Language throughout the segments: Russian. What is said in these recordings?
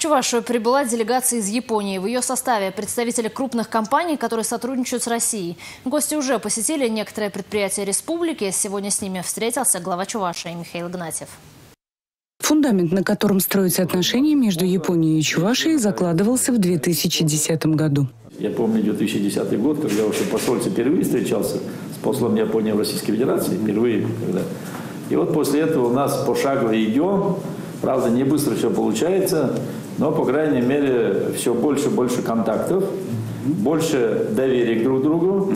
Чувашию прибыла делегация из Японии. В ее составе представители крупных компаний, которые сотрудничают с Россией. Гости уже посетили некоторые предприятия республики. Сегодня с ними встретился глава Чувашии Михаил Игнатьев. Фундамент, на котором строятся отношения между Японией и Чувашией, закладывался в 2010 году. Я помню 2010 год, когда вообще посольство впервые встречался с послом Японии в Российской Федерации. Впервые. Когда... И вот после этого у нас пошагово идем. Правда, не быстро все получается но, по крайней мере, все больше и больше контактов, больше доверия друг к другу.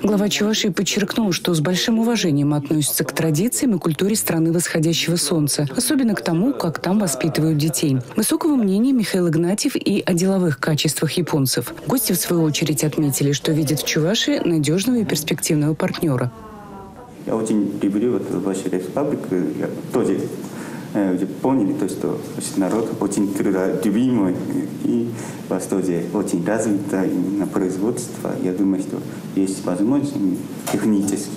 Глава Чувашии подчеркнул, что с большим уважением относятся к традициям и культуре страны восходящего солнца, особенно к тому, как там воспитывают детей. Высокого мнения Михаил Игнатьев и о деловых качествах японцев. Гости, в свою очередь, отметили, что видят в Чувашии надежного и перспективного партнера. Я очень люблю вот вашу республику. Я тоже уже поняли то, что народ очень трудолюбимый и в Востоке очень развито на производство. Я думаю, что есть возможность технически,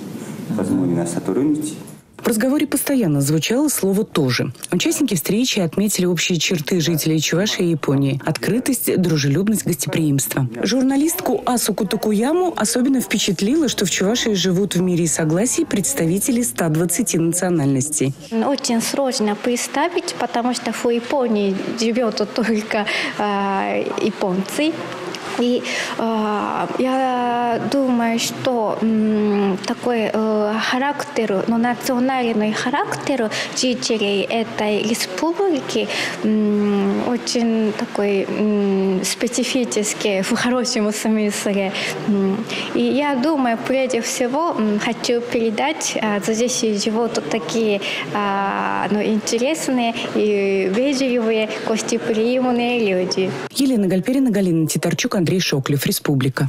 возможно, сотрудничать. В разговоре постоянно звучало слово «тоже». Участники встречи отметили общие черты жителей Чувашии и Японии – открытость, дружелюбность, гостеприимство. Журналистку Асу Кутакуяму особенно впечатлило, что в Чувашии живут в мире и согласии представители 120 национальностей. Очень сложно представить, потому что в Японии живет только э, японцы. И э, я думаю, что э, такой э, характер, ну, национальный характер жителей этой республики очень такой специфический в хорошем смысле. И я думаю, прежде всего, хочу передать, э, здесь живут такие э, ну, интересные и вежливые, гостеприимные люди. Елена Гальперина, Галина Титарчук, Андрей Шоклев, Республика.